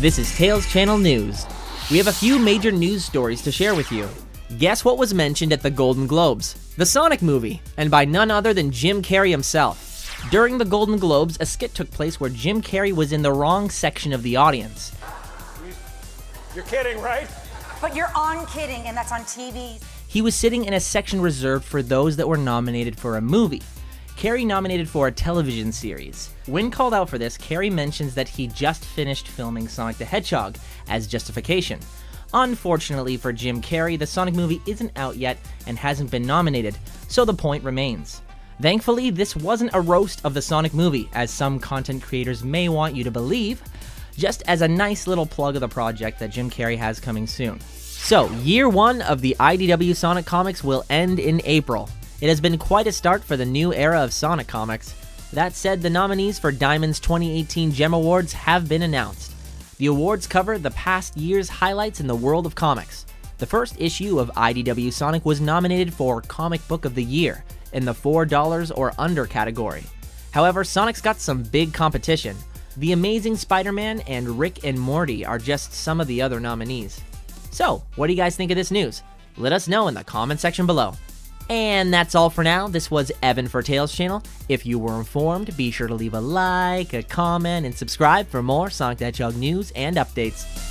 This is Tails Channel News. We have a few major news stories to share with you. Guess what was mentioned at the Golden Globes? The Sonic movie, and by none other than Jim Carrey himself. During the Golden Globes, a skit took place where Jim Carrey was in the wrong section of the audience. You're kidding, right? But you're on kidding, and that's on TV. He was sitting in a section reserved for those that were nominated for a movie. Carrey nominated for a television series. When called out for this, Carrey mentions that he just finished filming Sonic the Hedgehog as justification. Unfortunately for Jim Carrey, the Sonic movie isn't out yet and hasn't been nominated, so the point remains. Thankfully, this wasn't a roast of the Sonic movie, as some content creators may want you to believe, just as a nice little plug of the project that Jim Carrey has coming soon. So, year one of the IDW Sonic comics will end in April. It has been quite a start for the new era of Sonic comics. That said, the nominees for Diamond's 2018 Gem Awards have been announced. The awards cover the past year's highlights in the world of comics. The first issue of IDW Sonic was nominated for Comic Book of the Year in the $4 or under category. However, Sonic's got some big competition. The Amazing Spider Man and Rick and Morty are just some of the other nominees. So, what do you guys think of this news? Let us know in the comment section below. And that's all for now. This was Evan for Tails Channel. If you were informed, be sure to leave a like, a comment, and subscribe for more Sonic the Hedgehog news and updates.